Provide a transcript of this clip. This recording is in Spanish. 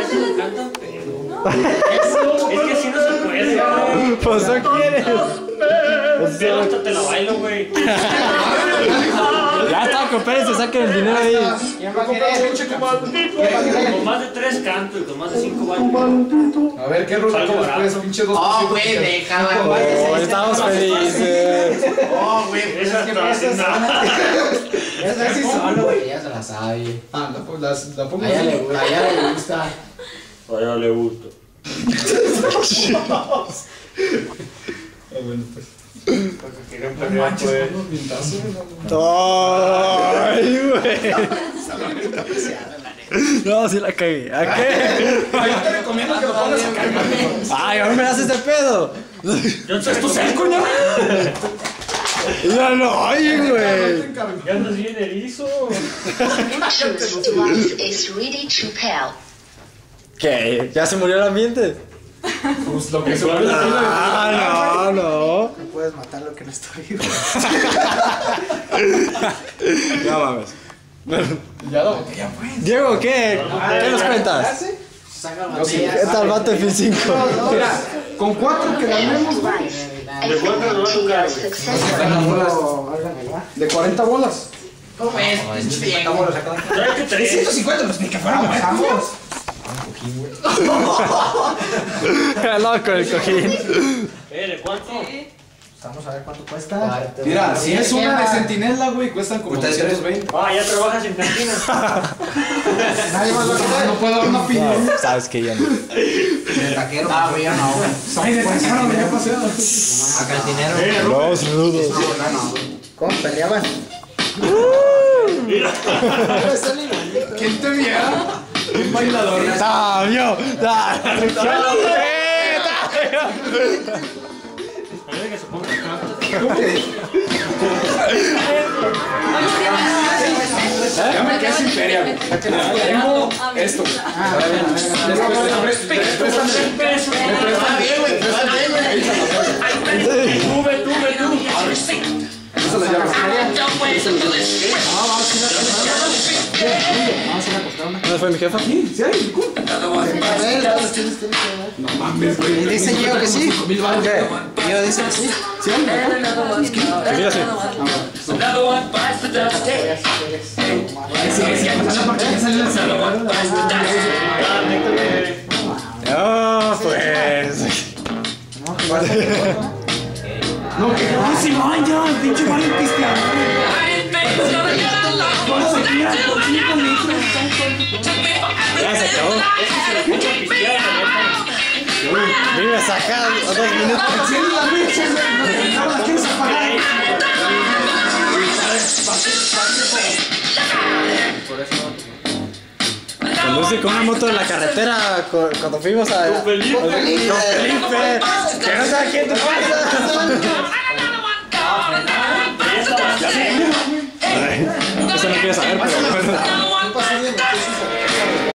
Eso me encanta. Es que así no se puede, güey. Pues no quieres. Pero hasta te la bailo, güey. Ya está, saquen el dinero ahí. Con más de tres canto y con más de cinco. A ver, ¿qué ruta Salgo barato. Pinche dos Oh, por güey, ciento. déjala, Oh, güey. estamos felices. Oh, güey, pues Esa es que haces nada. Esa sí solo, güey. Ella se la sabe. Ah, la, pues, las- la pongo A ella le gusta, a ella le gusta. A ella le gusta. Ah, bueno, pues. Porque quieren pelear, pues. No, no. Ay, güey. No, sí la cagué. ¿A qué? Ay, yo te recomiendo que lo pongas acá, hermano. Ay, a mí me haces de pedo. Yo te estoy Ya no, ay, güey. Ya andas bien erizo. ¿Qué? ¿Ya se murió el ambiente? Pues lo que se pila. Ah, no, no. No puedes matar lo que no está vivo. No mames. Ya la botella, pues. Diego, ¿qué? ¿Qué nos cuentas? ¿Qué tal Battlefield 5? Mira, con cuatro que ganemos, güey. You are successful. De 40 bolas. ¿Cómo es? Que tres. 150, pues ni que fuera vamos. El cojín. Eh, ¿de cuánto? Vamos a ver cuánto cuesta. Mira, si es una de sentinela, güey, cuestan como Ustedes 220. Ah, ya trabajas en cantina. Nadie más va a. No puedo dar una opinión. Sabes que ya no. El taquero. Ah, güey, ya no. Ay, de tacaron, ya pasé. A cantinero. Los rudos. ¿Cómo peleaban? ¿Quién te viera? Un bailador. A ver que se ponga acá. Ya me quedé sin feria, güey. Tengo esto. Después, llave. ¿Dónde fue mi jefa? Sí, sí hay, cool. No mames, güey. Dice Gio que sí. Mil baros. Gio dice que sí. Sí, hombre. Mira, sí. No, pues. No, que no, si pinche Mario Cristiano. Ya se acabó. A dos minutos. Enciende la leche, güey. No apagar. Lucy con una moto en la carretera cuando fuimos a. Con Felipe. Con Felipe. Que no sabe quién te pasa.